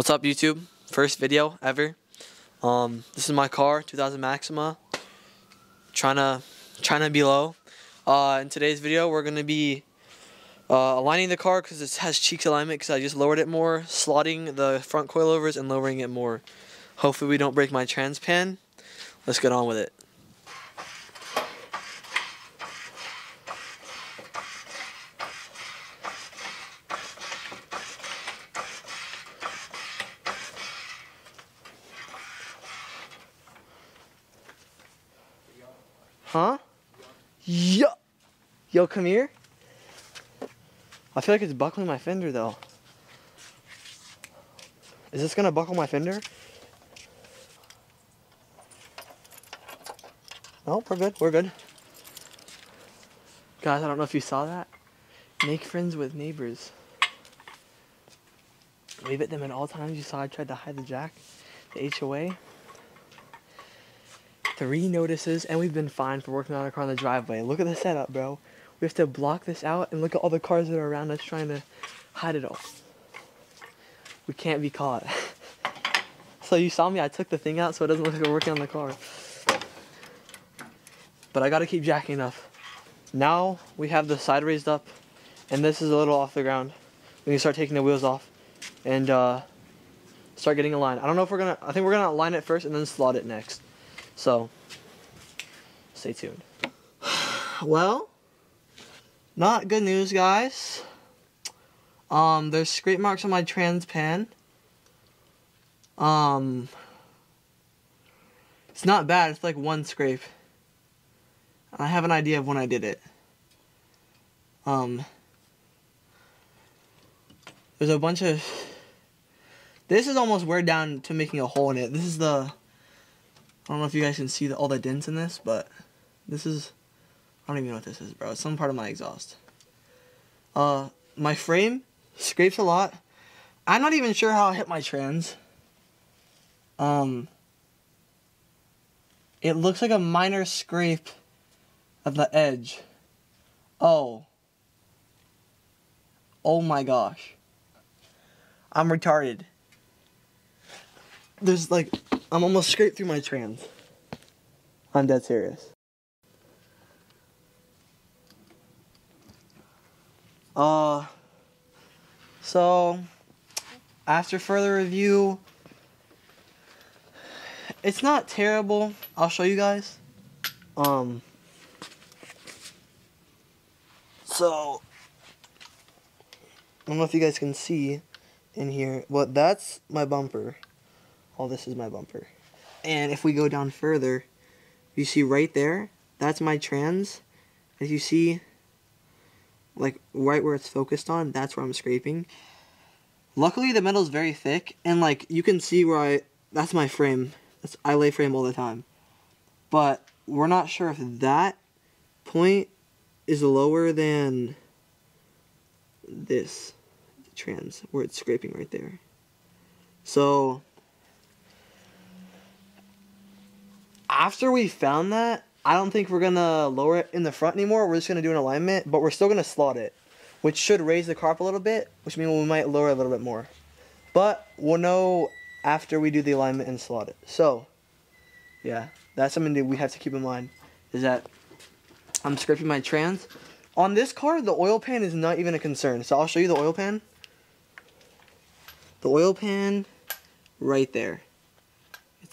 What's up YouTube? First video ever. Um, this is my car, 2000 Maxima. Trying to, trying to be low. Uh, in today's video, we're gonna be uh, aligning the car because it has cheek alignment because I just lowered it more, slotting the front coilovers and lowering it more. Hopefully we don't break my trans pan. Let's get on with it. Huh? Yo! Yo, come here. I feel like it's buckling my fender though. Is this gonna buckle my fender? No, we're good, we're good. Guys, I don't know if you saw that. Make friends with neighbors. Wave at them at all times. You saw I tried to hide the jack, the HOA. Three notices, and we've been fined for working on our car in the driveway. Look at the setup, bro. We have to block this out, and look at all the cars that are around us trying to hide it all. We can't be caught. so you saw me, I took the thing out so it doesn't look like we're working on the car. But I gotta keep jacking up. Now we have the side raised up, and this is a little off the ground. We can start taking the wheels off, and uh, start getting aligned. I don't know if we're gonna, I think we're gonna align it first and then slot it next. So, stay tuned. Well, not good news, guys. Um, there's scrape marks on my trans pan. Um, it's not bad. It's like one scrape. I have an idea of when I did it. Um, there's a bunch of. This is almost wear down to making a hole in it. This is the I don't know if you guys can see the, all the dents in this, but this is, I don't even know what this is, bro. It's some part of my exhaust. Uh, my frame scrapes a lot. I'm not even sure how I hit my trans. Um, it looks like a minor scrape of the edge. Oh. Oh my gosh. I'm retarded. There's like I'm almost scraped through my trans. I'm dead serious. Uh, so, after further review, it's not terrible. I'll show you guys. Um, so, I don't know if you guys can see in here, but that's my bumper all this is my bumper. And if we go down further, you see right there, that's my trans. As you see, like right where it's focused on, that's where I'm scraping. Luckily the metal is very thick and like you can see where I, that's my frame. That's, I lay frame all the time. But we're not sure if that point is lower than this trans where it's scraping right there. So after we found that, I don't think we're gonna lower it in the front anymore. We're just gonna do an alignment, but we're still gonna slot it, which should raise the car a little bit, which means we might lower it a little bit more. But we'll know after we do the alignment and slot it. So, yeah, that's something that we have to keep in mind, is that I'm scraping my trans. On this car, the oil pan is not even a concern. So I'll show you the oil pan. The oil pan right there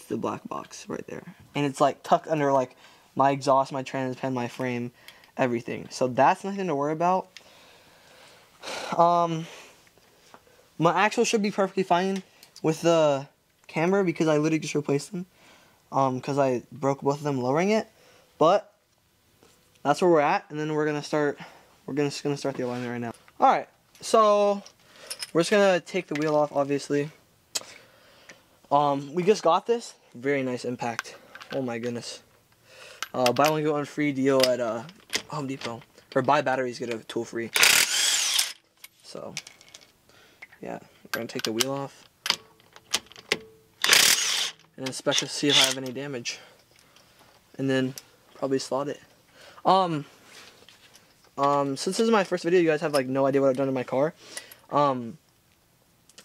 the black box right there. And it's like tucked under like my exhaust, my trans pan, my frame, everything. So that's nothing to worry about. Um, my axles should be perfectly fine with the camber because I literally just replaced them. Um, because I broke both of them lowering it. But that's where we're at, and then we're gonna start. We're gonna just gonna start the alignment right now. All right, so we're just gonna take the wheel off, obviously. Um, we just got this. Very nice impact. Oh my goodness. Uh, buy one get one free deal at uh, Home Depot. Or buy batteries, get a tool free. So, yeah, we're gonna take the wheel off. And inspect to see if I have any damage. And then probably slot it. Um, um, since this is my first video, you guys have like no idea what I've done to my car. Um,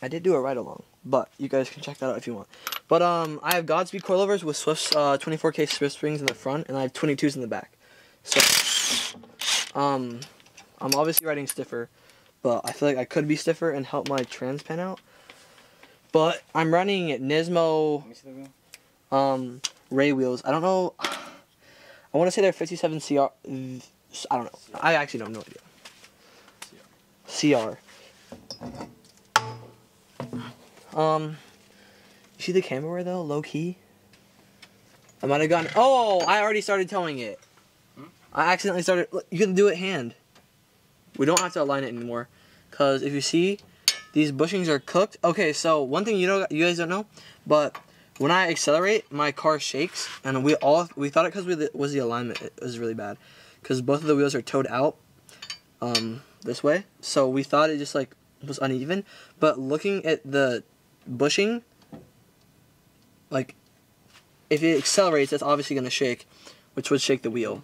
I did do a ride along But you guys can check that out if you want. But um, I have Godspeed coilovers with Swift's uh, 24K Swift springs in the front, and I have 22s in the back. So, um, I'm obviously riding stiffer, but I feel like I could be stiffer and help my trans pan out. But I'm running Nismo Let me see the wheel. um, Ray wheels. I don't know. I want to say they're 57 CR. I don't know. I actually don't know idea. CR. Um, you see the camber though, low key. I might have gone. Oh, I already started toeing it. Hmm? I accidentally started. You can do it hand. We don't have to align it anymore, cause if you see, these bushings are cooked. Okay, so one thing you know, you guys don't know, but when I accelerate, my car shakes, and we all we thought it because we was the alignment it was really bad, because both of the wheels are toed out, um, this way. So we thought it just like was uneven, but looking at the bushing, like, if it accelerates, that's obviously gonna shake, which would shake the wheel.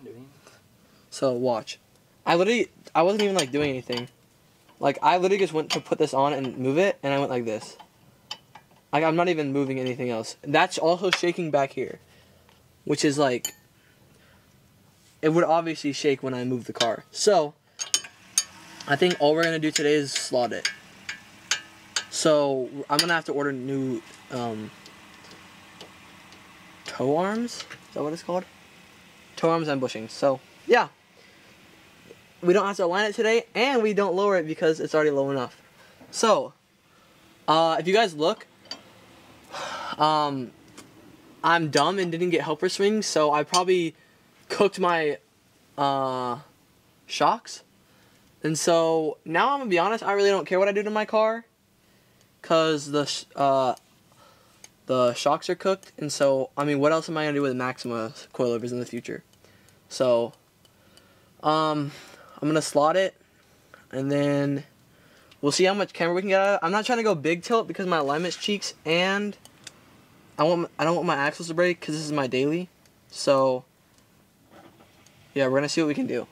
So watch. I literally, I wasn't even like doing anything. Like I literally just went to put this on and move it, and I went like this. Like I'm not even moving anything else. That's also shaking back here, which is like. It would obviously shake when I move the car. So. I think all we're gonna do today is slot it. So I'm gonna have to order new um, toe arms. Is that what it's called? Toe arms and bushings. So yeah we don't have to align it today, and we don't lower it because it's already low enough. So, uh, if you guys look, um, I'm dumb and didn't get helper springs, so I probably cooked my uh, shocks. And so now I'm gonna be honest, I really don't care what I do to my car, cause the uh, the shocks are cooked, and so I mean, what else am I gonna do with Maxima coilovers in the future? So, um, I'm gonna slot it, and then we'll see how much camber we can get out of it. I'm not trying to go big tilt because my alignment's cheeks, and I want I don't want my axles to break because this is my daily. So yeah, we're gonna see what we can do.